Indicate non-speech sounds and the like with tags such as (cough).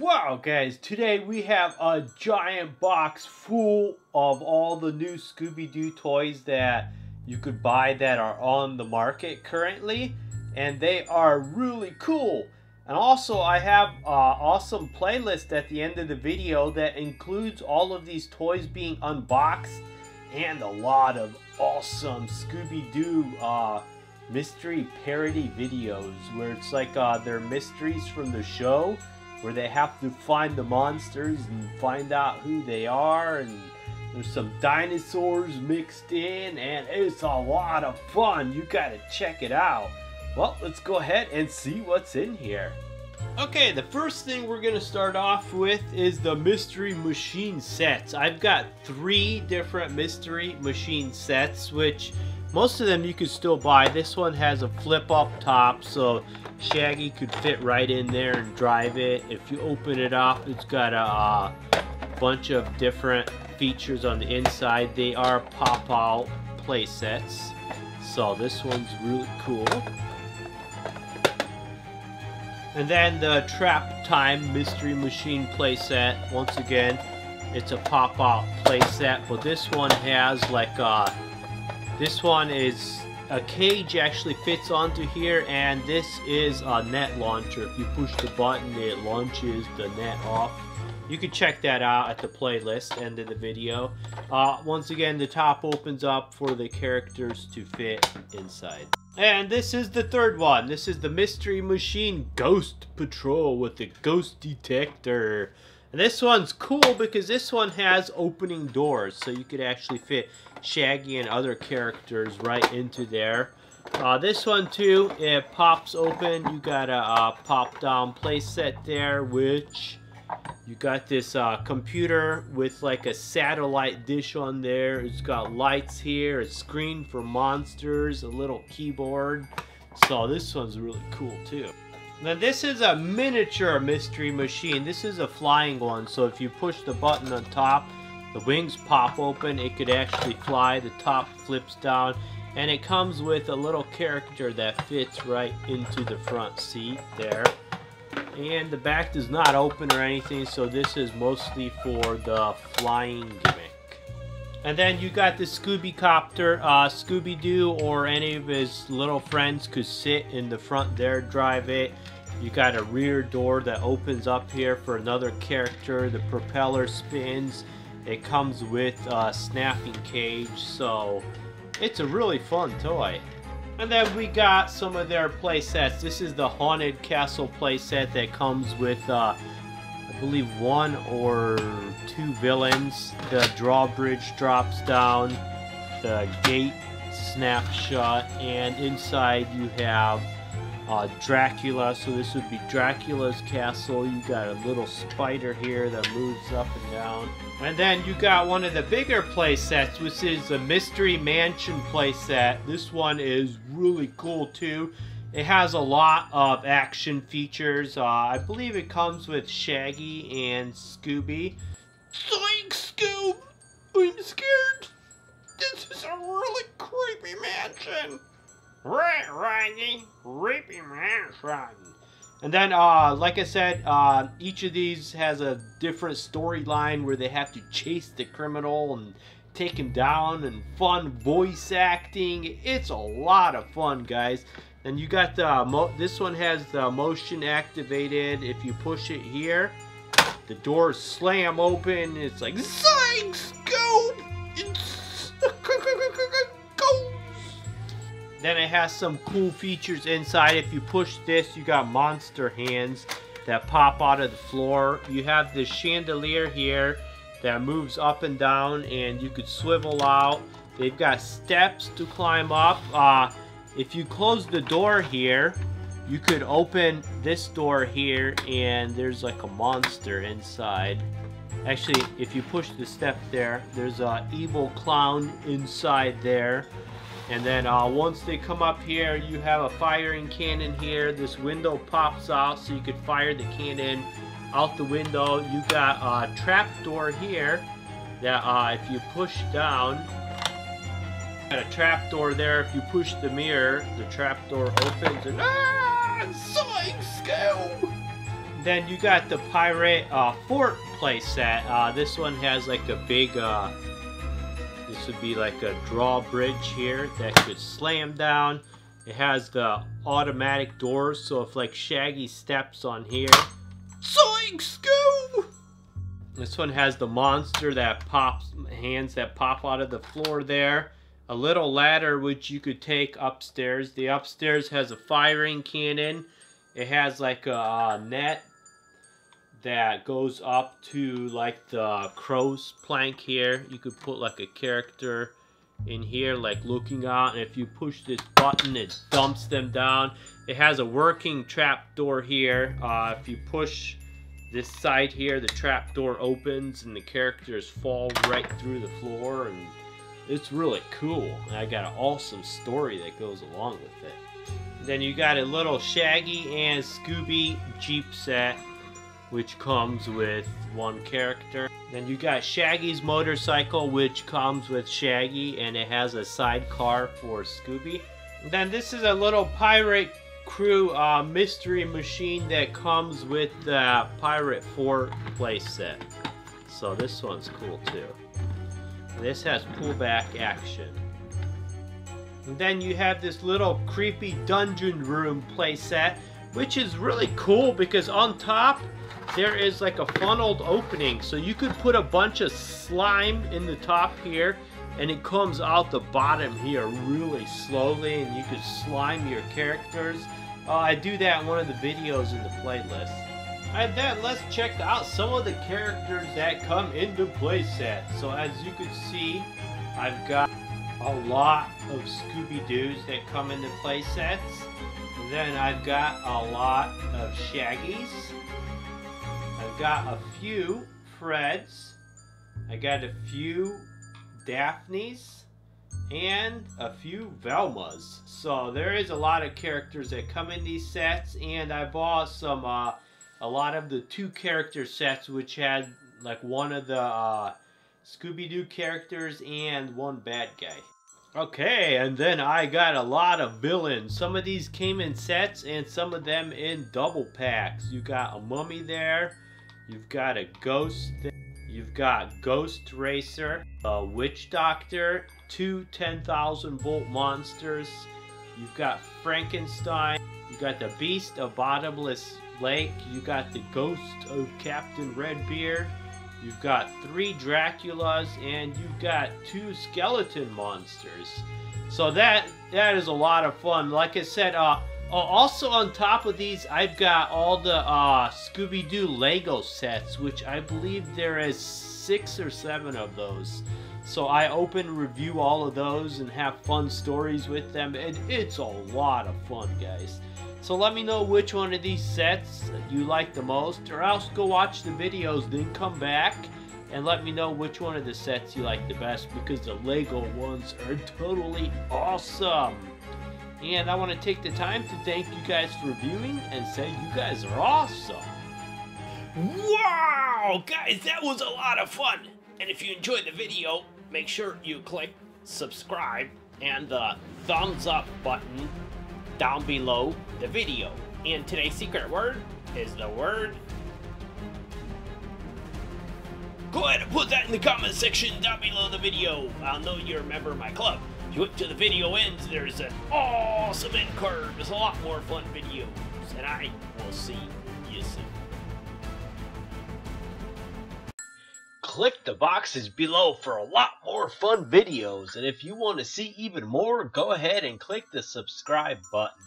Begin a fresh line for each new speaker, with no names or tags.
Wow, guys, today we have a giant box full of all the new Scooby-Doo toys that you could buy that are on the market currently, and they are really cool. And also, I have an awesome playlist at the end of the video that includes all of these toys being unboxed and a lot of awesome Scooby-Doo uh, mystery parody videos where it's like uh, they're mysteries from the show where they have to find the monsters and find out who they are and there's some dinosaurs mixed in and it's a lot of fun. You gotta check it out. Well let's go ahead and see what's in here. Okay the first thing we're gonna start off with is the mystery machine sets. I've got three different mystery machine sets which most of them you could still buy. This one has a flip up top, so Shaggy could fit right in there and drive it. If you open it up, it's got a uh, bunch of different features on the inside. They are pop out play sets. So this one's really cool. And then the Trap Time Mystery Machine playset. Once again, it's a pop out playset, but this one has like a this one is a cage actually fits onto here and this is a net launcher. If you push the button it launches the net off. You can check that out at the playlist end of the video. Uh, once again the top opens up for the characters to fit inside. And this is the third one. This is the Mystery Machine Ghost Patrol with the ghost detector. And this one's cool because this one has opening doors so you could actually fit Shaggy and other characters right into there. Uh, this one too, it pops open. You got a pop down playset there, which you got this uh, computer with like a satellite dish on there. It's got lights here, a screen for monsters, a little keyboard. So this one's really cool too. Now this is a miniature mystery machine. This is a flying one, so if you push the button on top, the wings pop open, it could actually fly, the top flips down, and it comes with a little character that fits right into the front seat there. And the back does not open or anything, so this is mostly for the flying gimmick. And then you got the Scooby Copter. Uh, Scooby-Doo or any of his little friends could sit in the front there, drive it. You got a rear door that opens up here for another character. The propeller spins. It comes with a snapping cage, so it's a really fun toy. And then we got some of their playsets. This is the Haunted Castle playset that comes with, uh, believe, one or two villains. The drawbridge drops down, the gate snaps shut, and inside you have uh, Dracula. So this would be Dracula's castle. You got a little spider here that moves up and down. And then you got one of the bigger play sets, which is the Mystery Mansion play set. This one is really cool too. It has a lot of action features. Uh, I believe it comes with Shaggy and Scooby. Zoink, Scoob! I'm scared. This is a really creepy mansion. Right, Raggy. Creepy mansion. And then, uh, like I said, uh, each of these has a different storyline where they have to chase the criminal and take him down and fun voice acting. It's a lot of fun, guys. And you got the, mo. this one has the motion activated. If you push it here, the doors slam open. It's like! Go! (laughs) Then it has some cool features inside. If you push this, you got monster hands that pop out of the floor. You have this chandelier here that moves up and down and you could swivel out. They've got steps to climb up. Uh, if you close the door here, you could open this door here and there's like a monster inside. Actually, if you push the step there, there's a evil clown inside there. And then uh, once they come up here, you have a firing cannon here. This window pops out so you could fire the cannon out the window. You got a trap door here that uh, if you push down, got a trap door there. If you push the mirror, the trap door opens and ah, go! then you got the Pirate uh, Fort playset. Uh, this one has like a big, uh, this would be like a drawbridge here that could slam down. It has the automatic doors, so if like Shaggy steps on here, zoinks, go! This one has the monster that pops, hands that pop out of the floor there. A little ladder which you could take upstairs. The upstairs has a firing cannon. It has like a, a net that goes up to like the crow's plank here. You could put like a character in here like looking out and if you push this button it dumps them down. It has a working trap door here. Uh, if you push this side here, the trap door opens and the characters fall right through the floor and it's really cool. And I got an awesome story that goes along with it. Then you got a little Shaggy and Scooby Jeep set which comes with one character. Then you got Shaggy's motorcycle which comes with Shaggy and it has a sidecar for Scooby. Then this is a little pirate crew uh, mystery machine that comes with the Pirate Fort playset. So this one's cool too. This has pullback action. And then you have this little creepy dungeon room playset, which is really cool because on top there is like a funneled opening. So you could put a bunch of slime in the top here and it comes out the bottom here really slowly and you could slime your characters uh, I do that in one of the videos in the playlist. And then let's check out some of the characters that come into playset. So as you can see, I've got a lot of Scooby-Doos that come into playsets. Then I've got a lot of Shaggies. I've got a few Freds. I got a few Daphnes and a few Velmas. So there is a lot of characters that come in these sets, and I bought some, uh, a lot of the two character sets, which had like one of the uh, Scooby-Doo characters and one bad guy. Okay, and then I got a lot of villains. Some of these came in sets and some of them in double packs. You got a mummy there. You've got a ghost. You've got Ghost Racer, a Witch Doctor, two 10,000 volt monsters. You've got Frankenstein. You've got the Beast of Bottomless Lake. You got the Ghost of Captain Redbeard. You've got three Draculas, and you've got two skeleton monsters. So that that is a lot of fun. Like I said, uh, uh also on top of these, I've got all the uh, Scooby-Doo Lego sets, which I believe there is six or seven of those. So I open, review all of those, and have fun stories with them. And it's a lot of fun, guys. So let me know which one of these sets you like the most, or else go watch the videos, then come back and let me know which one of the sets you like the best because the Lego ones are totally awesome. And I want to take the time to thank you guys for viewing and say you guys are awesome. Wow! Guys, that was a lot of fun. And if you enjoyed the video, make sure you click subscribe and the thumbs up button down below the video. And today's secret word is the word. Go ahead and put that in the comment section down below the video. I'll know you're a member of my club. If you went to the video ends, there's an awesome end card. There's a lot more fun videos. And I will see you soon. Click the boxes below for a lot more fun videos. And if you want to see even more, go ahead and click the subscribe button.